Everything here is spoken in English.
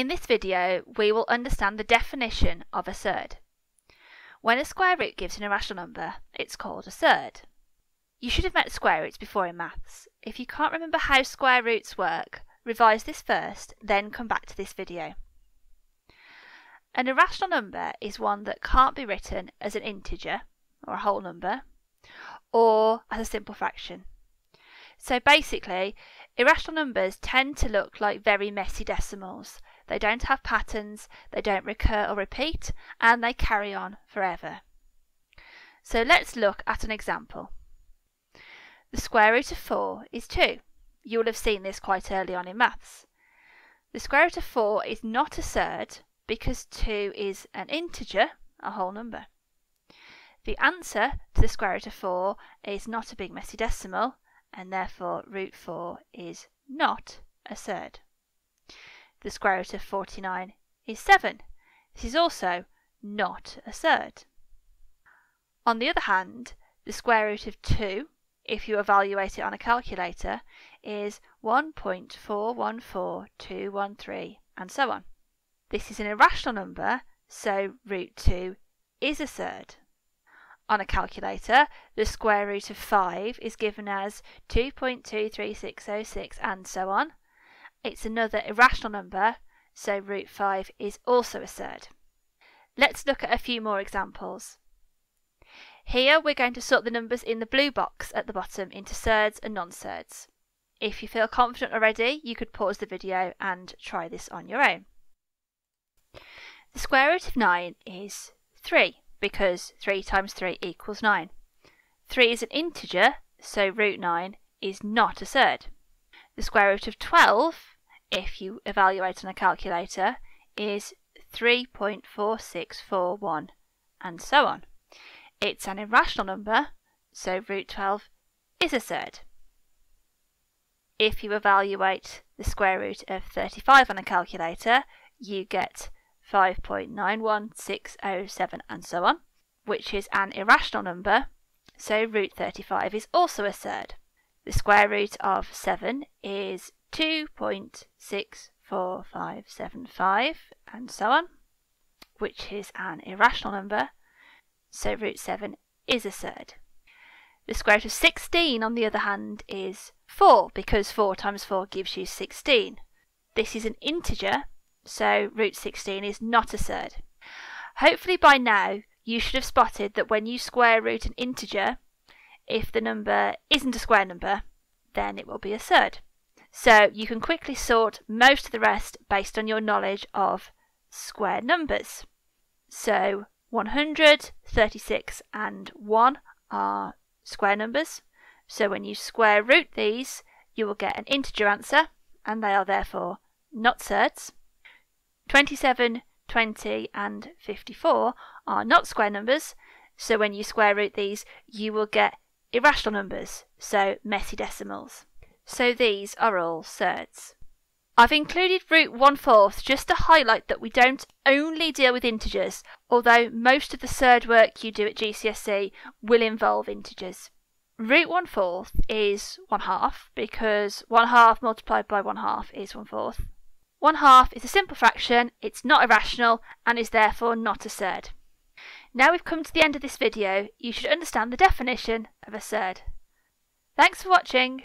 In this video, we will understand the definition of a surd. When a square root gives an irrational number, it's called a surd. You should have met square roots before in maths. If you can't remember how square roots work, revise this first, then come back to this video. An irrational number is one that can't be written as an integer, or a whole number, or as a simple fraction. So basically, irrational numbers tend to look like very messy decimals. They don't have patterns, they don't recur or repeat, and they carry on forever. So let's look at an example. The square root of 4 is 2. You will have seen this quite early on in maths. The square root of 4 is not a surd because 2 is an integer, a whole number. The answer to the square root of 4 is not a big messy decimal, and therefore root 4 is not a surd. The square root of 49 is 7. This is also not a surd. On the other hand, the square root of 2, if you evaluate it on a calculator, is 1.414213 and so on. This is an irrational number, so root 2 is a surd. On a calculator, the square root of 5 is given as 2.23606 and so on. It's another irrational number, so root 5 is also a surd. Let's look at a few more examples. Here we're going to sort the numbers in the blue box at the bottom into surds and non-surds. If you feel confident already, you could pause the video and try this on your own. The square root of 9 is 3 because 3 times 3 equals 9. 3 is an integer, so root 9 is not a surd. The square root of 12, if you evaluate on a calculator, is 3.4641, and so on. It's an irrational number, so root 12 is a surd. If you evaluate the square root of 35 on a calculator, you get 5.91607 and so on, which is an irrational number, so root 35 is also a surd. The square root of 7 is 2.64575 and so on, which is an irrational number, so root 7 is a surd. The square root of 16, on the other hand, is 4 because 4 times 4 gives you 16. This is an integer, so root 16 is not a surd. Hopefully by now you should have spotted that when you square root an integer, if the number isn't a square number, then it will be a surd. So you can quickly sort most of the rest based on your knowledge of square numbers. So 100, 36 and 1 are square numbers. So when you square root these, you will get an integer answer, and they are therefore not surds. 27, 20 and 54 are not square numbers, so when you square root these, you will get irrational numbers, so messy decimals. So these are all surds. I've included root 1 fourth just to highlight that we don't only deal with integers, although most of the surd work you do at GCSE will involve integers. Root 1 fourth is 1 half because 1 half multiplied by 1 half is 1 fourth. One half is a simple fraction, it's not irrational, and is therefore not a surd. Now we've come to the end of this video, you should understand the definition of a surd. Thanks for watching.